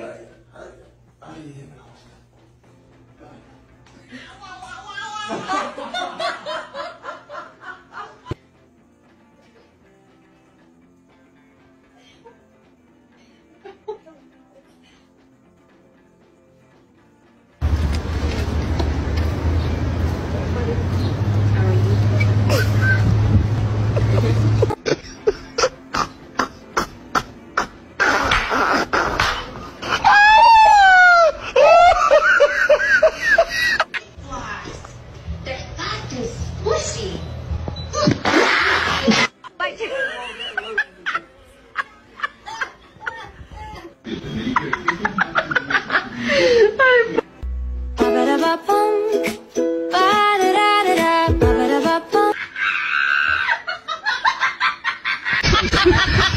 ay, ay, ay. Ay, ay. Pussy. Ha ha ha!